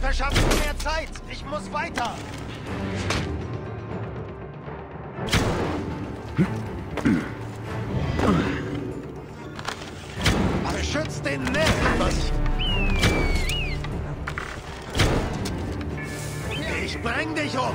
Verschaff mir mehr Zeit! Ich Ich bring dich um!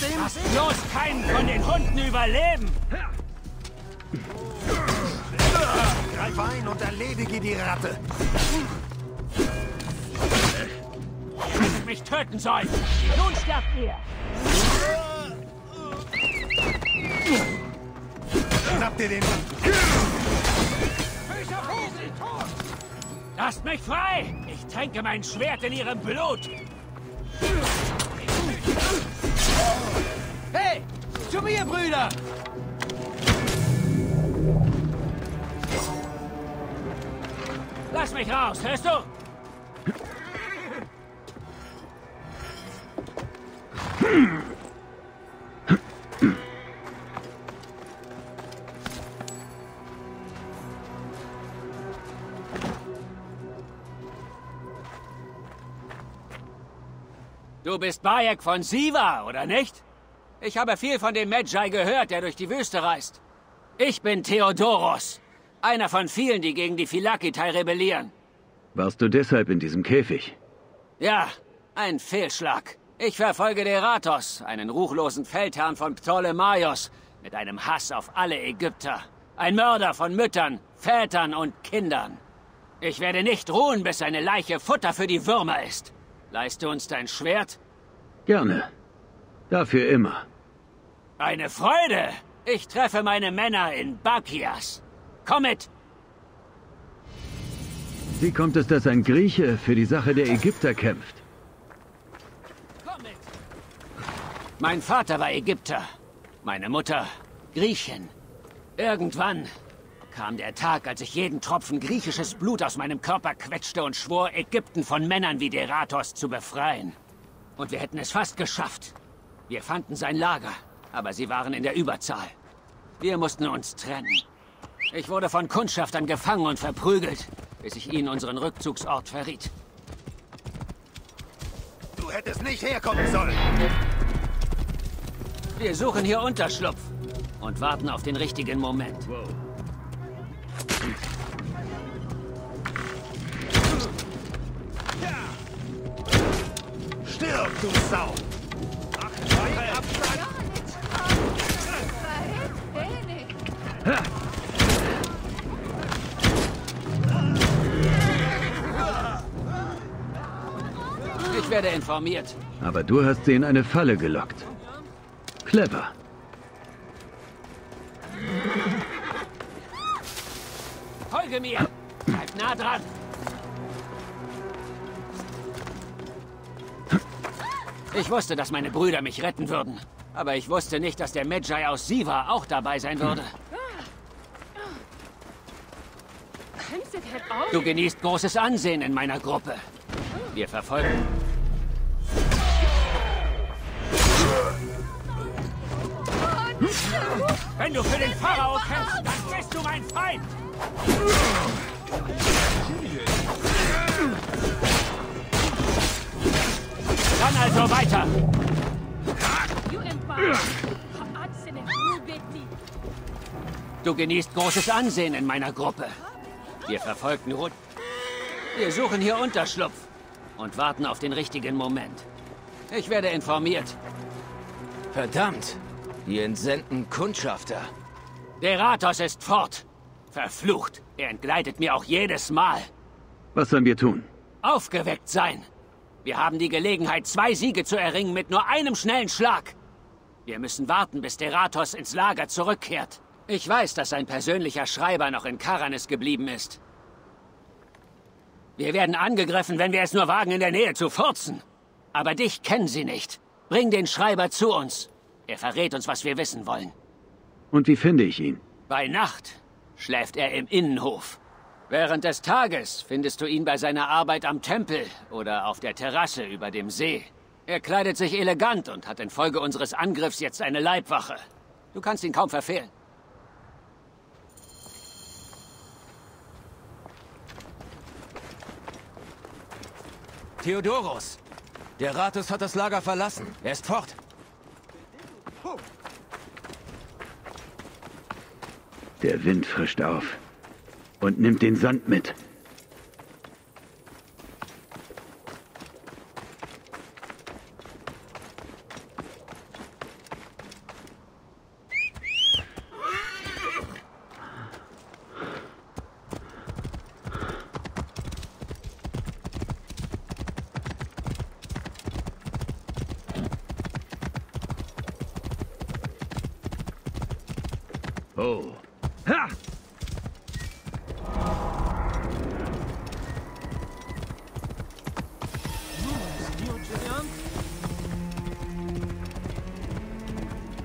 Lass bloß keinen von den Hunden überleben! Greif ein und erledige die Ratte! Hättet mich töten sollen! Nun sterbt ihr! Schnapp dir den... Lasst mich frei! Ich tränke mein Schwert in ihrem Blut! Hey! Zu mir, Brüder! Lass mich raus, hörst du? Du bist Bayek von Siva, oder nicht? Ich habe viel von dem Medjay gehört, der durch die Wüste reist. Ich bin Theodoros. Einer von vielen, die gegen die Philakitai rebellieren. Warst du deshalb in diesem Käfig? Ja, ein Fehlschlag. Ich verfolge Deratos, einen ruchlosen Feldherrn von Ptolemaios, mit einem Hass auf alle Ägypter. Ein Mörder von Müttern, Vätern und Kindern. Ich werde nicht ruhen, bis seine Leiche Futter für die Würmer ist. Leist du uns dein Schwert? Gerne. Dafür immer. Eine Freude! Ich treffe meine Männer in Bakias. Komm mit! Wie kommt es, dass ein Grieche für die Sache der Ägypter kämpft? Komm mit! Mein Vater war Ägypter. Meine Mutter Griechin. Irgendwann kam der Tag, als ich jeden Tropfen griechisches Blut aus meinem Körper quetschte und schwor, Ägypten von Männern wie Deratos zu befreien. Und wir hätten es fast geschafft. Wir fanden sein Lager, aber sie waren in der Überzahl. Wir mussten uns trennen. Ich wurde von Kundschaftern gefangen und verprügelt, bis ich ihnen unseren Rückzugsort verriet. Du hättest nicht herkommen sollen! Wir suchen hier Unterschlupf und warten auf den richtigen Moment. Wow. Stirb, du Sau! Ich werde informiert. Aber du hast sie in eine Falle gelockt. Clever. Folge mir! Bleib nah dran! Ich wusste, dass meine Brüder mich retten würden. Aber ich wusste nicht, dass der Magi aus Siva auch dabei sein würde. Du genießt großes Ansehen in meiner Gruppe. Wir verfolgen. Wenn du für den Pharao kämpfst, dann bist du mein Feind! Dann also weiter! Du genießt großes Ansehen in meiner Gruppe. Wir verfolgten Rut. Wir suchen hier Unterschlupf und warten auf den richtigen Moment. Ich werde informiert. Verdammt! Die entsenden Kundschafter. Der Ratos ist fort. Verflucht. Er entgleitet mir auch jedes Mal. Was sollen wir tun? Aufgeweckt sein. Wir haben die Gelegenheit, zwei Siege zu erringen mit nur einem schnellen Schlag. Wir müssen warten, bis der Ratos ins Lager zurückkehrt. Ich weiß, dass sein persönlicher Schreiber noch in Karanis geblieben ist. Wir werden angegriffen, wenn wir es nur wagen, in der Nähe zu furzen. Aber dich kennen sie nicht. Bring den Schreiber zu uns. Er verrät uns, was wir wissen wollen. Und wie finde ich ihn? Bei Nacht schläft er im Innenhof. Während des Tages findest du ihn bei seiner Arbeit am Tempel oder auf der Terrasse über dem See. Er kleidet sich elegant und hat infolge unseres Angriffs jetzt eine Leibwache. Du kannst ihn kaum verfehlen. Theodorus! Der Ratus hat das Lager verlassen. Er ist fort. Der Wind frischt auf und nimmt den Sand mit. Oh. Ha!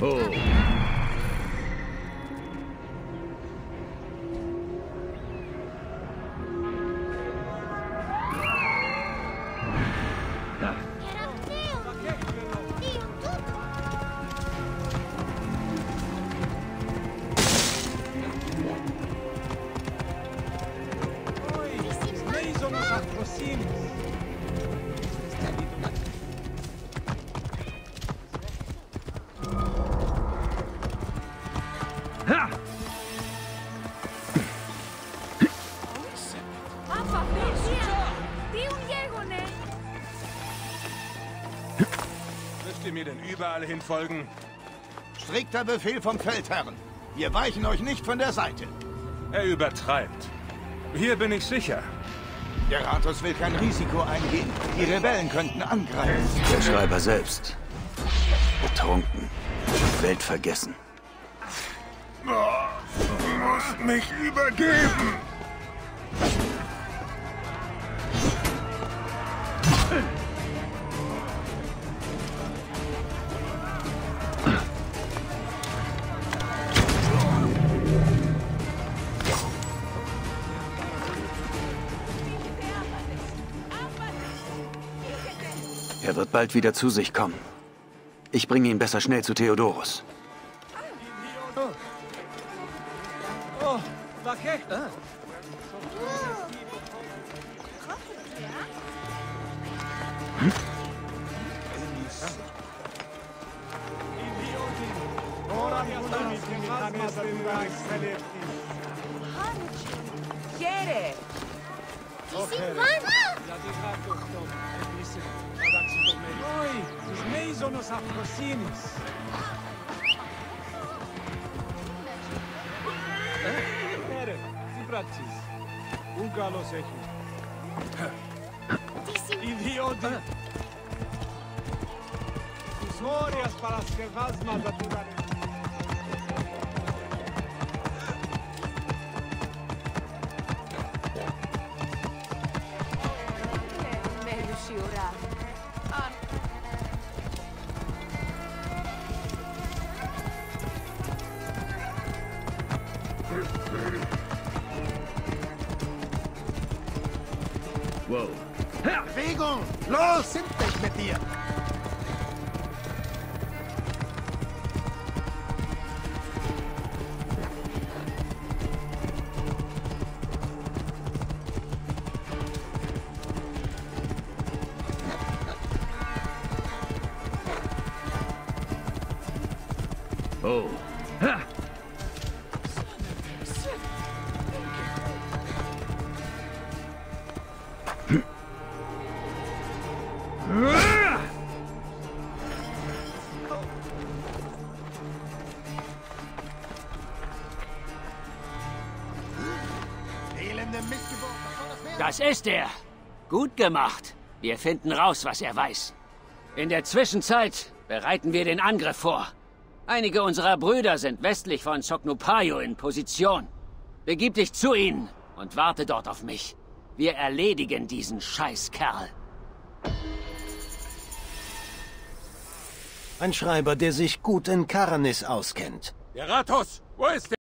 Oh. Ja. Müsst ihr mir denn überall hin folgen? Strikter Befehl vom Feldherrn. Wir weichen euch nicht von der Seite. Er übertreibt. Hier bin ich sicher. Der Ratus will kein Risiko eingehen. Die Rebellen könnten angreifen. Der Schreiber selbst. Betrunken. Welt vergessen. Du musst mich übergeben. Er wird bald wieder zu sich kommen. Ich bringe ihn besser schnell zu Theodorus. Okay. Ah. Hm? Yere. Noi, os meios nos aproximes. πράξεις. Καλός έχει. Ιδιώτη! Τους όρια παρασκευάσματα του. Bewegung! Los! Sind nicht mit dir! Oh. Das ist er. Gut gemacht. Wir finden raus, was er weiß. In der Zwischenzeit bereiten wir den Angriff vor. Einige unserer Brüder sind westlich von Soknupayo in Position. Begib dich zu ihnen und warte dort auf mich. Wir erledigen diesen Scheißkerl. Ein Schreiber, der sich gut in Karanis auskennt. Der Ratos! Wo ist er?